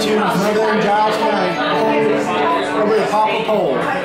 tunes from their jobs tonight. Probably a pop a pole.